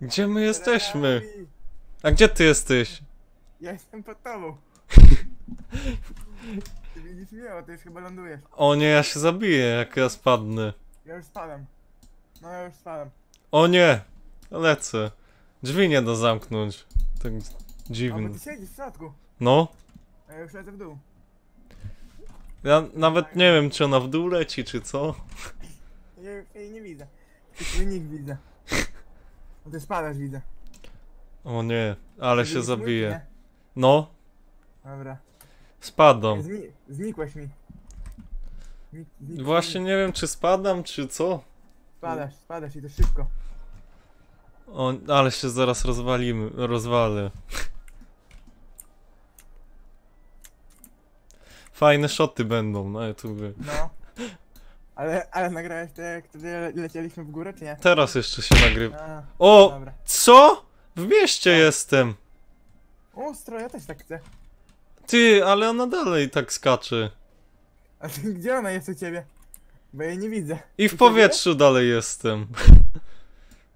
Gdzie my jesteśmy? A gdzie ty jesteś? Ja jestem pod tobą. Ty widzisz mnie, o ty już chyba lądujesz. O nie, ja się zabiję, jak ja spadnę. Ja już spadam. No ja już spadam. O nie! Lecę. Drzwi nie da zamknąć. Tak A bo dziwnie. ty siedzisz w środku. No. A ja już lecę w dół. Ja nawet nie wiem, czy ona w dół leci, czy co. Ja jej nie widzę. Tylko wynik widzę. No ty spadasz widzę. O nie, ale się nie? No, Dobra. spadam. Zni znikłeś mi. Znik znik Właśnie nie wiem, czy spadam, czy co. Spadasz, spadasz i to szybko. O, ale się zaraz rozwalimy, rozwalę. Fajne shoty będą na YouTube. No. Ale, ale nagrałeś to jak wtedy le- lecieliśmy w górę, czy nie? Teraz jeszcze się nagrywa. O! dobra. Co? W mieście jestem! Ostro, ja też tak chcę. Ty, ale ona dalej tak skacze. A ty, gdzie ona jest u ciebie? Bo jej nie widzę. I w powietrzu dalej jestem.